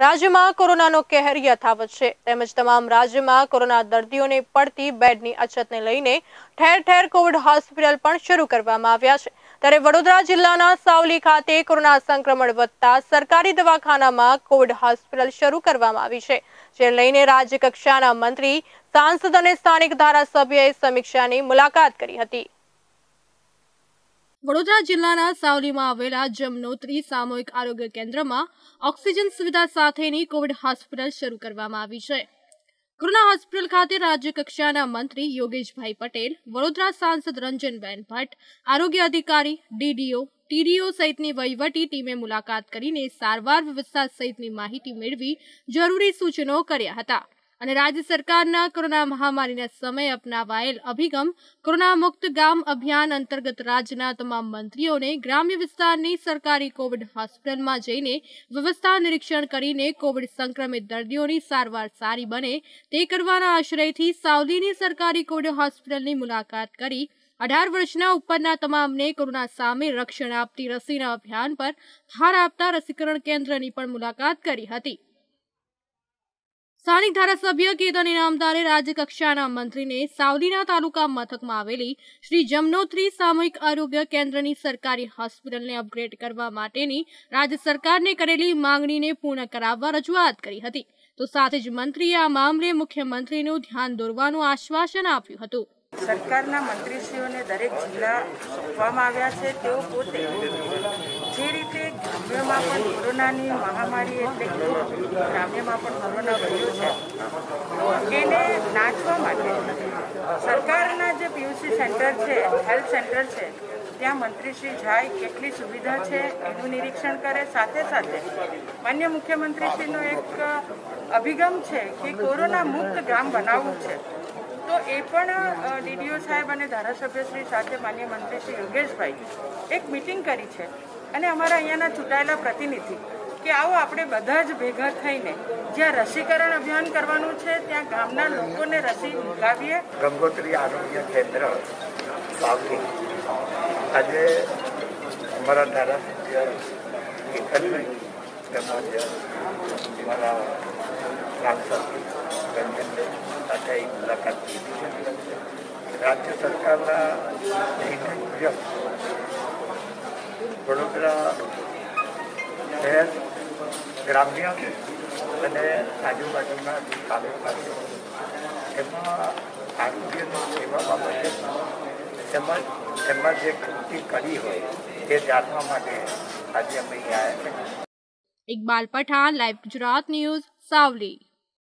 રાજ્યમાં કોરોનાનો કહેર યથાવત છે. તેમજ તમામ રાજ્યમાં કોરોના દર્દીઓને પડતી બેડની અછતને લઈને ઠેર ઠેર કોવિડ હોસ્પિટલ પણ શરૂ કરવામાં આવ્યા છે. ત્યારે વડોદરા જિલ્લાના સાવલી ખાતે કોરોના સંક્રમણ વધતા સરકારી દવાખાનામાં કોવિડ હોસ્પિટલ શરૂ કરવામાં આવી છે. જે લઈને રાજ્ય કક્ષાના મંત્રી, સાંસદ અને સ્થાનિક ધારાસભ્યએ સમીક્ષાની મુલાકાત કરી હતી. વડોદરા જિલ્લાના સાવલીમાં આવેલા જમનોત્રી સામૂહિક આરોગ્ય કેન્દ્રમાં ઓક્સિજન સુવિધા સાથેની કોવિડ હોસ્પિટલ શરૂ કરવામાં આવી છે. કોરોના હોસ્પિટલ ખાતે રાજ્ય કક્ષાના મંત્રી યોગેશભાઈ પટેલ, વડોદરા સાંસદ રંજનબેન ભટ્ટ, આરોગ્ય અધિકારી, ડીડીઓ, ટીડીઓ સહિતની વહીવટી ટીમે મુલાકાત કરીને સારવાર વ્યવસ્થા સહિતની માહિતી મેળવી જરૂરી સૂચનો કર્યા હતા. અને રાજ્ય સરકારના કોરોના મહામારીના સમયે અપનાવાયેલ અભિગમ કોરોના મુક્ત ગામ અભિયાન અંતર્ગત રાજ્યના તમામ મંત્રીઓને ગ્રામ્ય વિસ્તારની સરકારી કોવિડ હોસ્પિટલમાં જઈને વ્યવસ્થા નિરીક્ષણ કરીને કોવિડ સંક્રમિત દર્દીઓની સારવાર સારી બને તે કરવાના આશ્રયથી સાવલીની સરકારી કોવિડ હોસ્પિટલની મુલાકાત કરી અઢાર વર્ષના ઉપરના તમામને કોરોના સામે રક્ષણ આપતી રસીના અભિયાન પર ભાર આપતા રસીકરણ કેન્દ્રની પણ મુલાકાત કરી હતી. સ્થાનિક ધારાસભ્ય કેતન ઇનામદારે રાજ્ય કક્ષાના મંત્રીને સાવલીના તાલુકા મથકમાં આવેલી શ્રી જમનોત્રી સામૂહિક આરોગ્ય કેન્દ્રની સરકારી હોસ્પિટલને અપગ્રેડ કરવા માટેની રાજ્ય સરકારને કરેલી માંગણીને પૂર્ણ કરાવવા રજૂઆત કરી હતી. તો સાથે જ મંત્રીએ આ મામલે મુખ્યમંત્રીનું ધ્યાન દોરવાનું આશ્વાસન આપ્યું હતું. સરકારના મંત્રીશ્રીઓને દરેક જિલ્લા સોંપવામાં આવ્યા છે, તેઓ પોતે જે રીતે પણ કોરોનાની મહામારી એટલે ગ્રામ્યમાં પણ કોરોના વધ્યો છે. એને નાચવા માટે સરકારના જે પીયુસી સેન્ટર છે, હેલ્થ સેન્ટર છે, ત્યાં મંત્રીશ્રી જાય, કેટલી સુવિધા છે એનું નિરીક્ષણ કરે. સાથે સાથે માન્ય મુખ્યમંત્રીશ્રીનો એક અભિગમ છે કે કોરોના મુક્ત ગામ બનાવવું છે. તો એ પણ ડીડીઓ સાહેબ અને ધારાસભ્યશ્રી સાથે માન્ય મંત્રી શ્રી યોગેશભાઈ એક મિટિંગ કરી છે. અને અમારા અહીંયાના ચૂંટાયેલા પ્રતિનિધિ કે આવો આપણે બધા જ ભેગા થઈને જ્યાં રસીકરણ અભિયાન કરવાનું છે, ત્યાં ગામના લોકોને રસી મુકાવીએ. ગંગોત્રી આરોગ્ય કેન્દ્ર, સાવલી. આજે અમારા ધારાસભ્ય તેમજ અમારા સાંસદ મુલાકાત રાજ્ય સરકારના વડોદરા શહેર, ગ્રામ્ય અને આજુબાજુના જે તાલુકા એમાં આરોગ્યની સેવા બાબતે તેમજ તેમજ જે કૃતિ કરી હોય તે જાણવા માટે આજે અમે અહીંયા આવ્યા છે ઇકબાલ પઠાણ, લાઈવ ગુજરાત ન્યૂઝ, સાવલી.